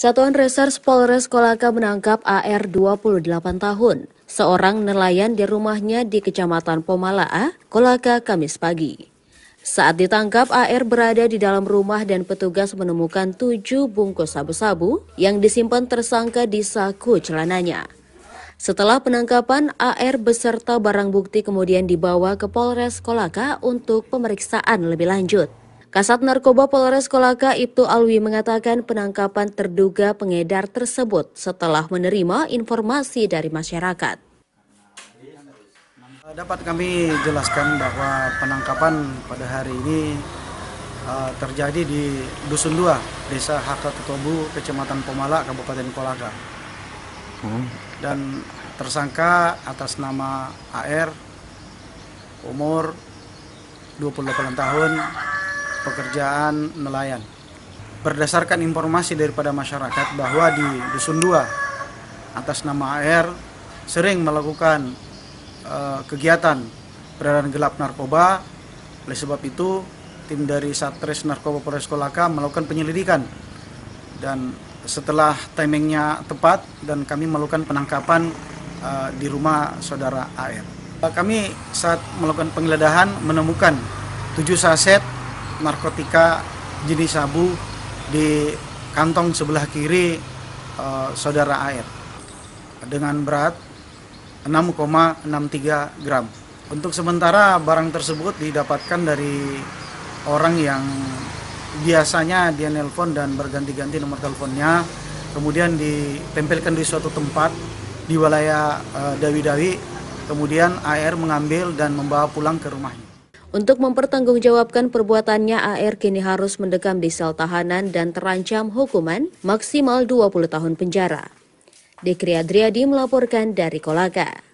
Satuan Reserse Polres Kolaka menangkap AR 28 tahun, seorang nelayan di rumahnya di Kecamatan Pomalaa, Kolaka, Kamis pagi. Saat ditangkap, AR berada di dalam rumah dan petugas menemukan tujuh bungkus sabu-sabu yang disimpan tersangka di saku celananya. Setelah penangkapan, AR beserta barang bukti kemudian dibawa ke Polres Kolaka untuk pemeriksaan lebih lanjut. Kasat Narkoba Polres Kolaka Ibtu Alwi mengatakan penangkapan terduga pengedar tersebut setelah menerima informasi dari masyarakat. Dapat kami jelaskan bahwa penangkapan pada hari ini uh, terjadi di Dusun 2, Desa Haka Ketobu, Kecamatan Pomala, Kabupaten Kolaka. Hmm. Dan tersangka atas nama AR, umur 28 tahun, pekerjaan nelayan. Berdasarkan informasi daripada masyarakat bahwa di Dusun 2 atas nama AR sering melakukan uh, kegiatan peredaran gelap narkoba. Oleh sebab itu, tim dari Satres Narkoba Polres Kolaka melakukan penyelidikan dan setelah timingnya tepat dan kami melakukan penangkapan uh, di rumah saudara AR. Kami saat melakukan penggeledahan menemukan tujuh saset narkotika jenis sabu di kantong sebelah kiri uh, saudara AR dengan berat 6,63 gram. Untuk sementara barang tersebut didapatkan dari orang yang biasanya dia nelpon dan berganti-ganti nomor teleponnya, kemudian ditempelkan di suatu tempat di wilayah uh, Dawi-Dawi, kemudian AR mengambil dan membawa pulang ke rumahnya. Untuk mempertanggungjawabkan perbuatannya, AR kini harus mendekam di sel tahanan dan terancam hukuman maksimal 20 tahun penjara. Dekri Adriadi melaporkan dari Kolaka.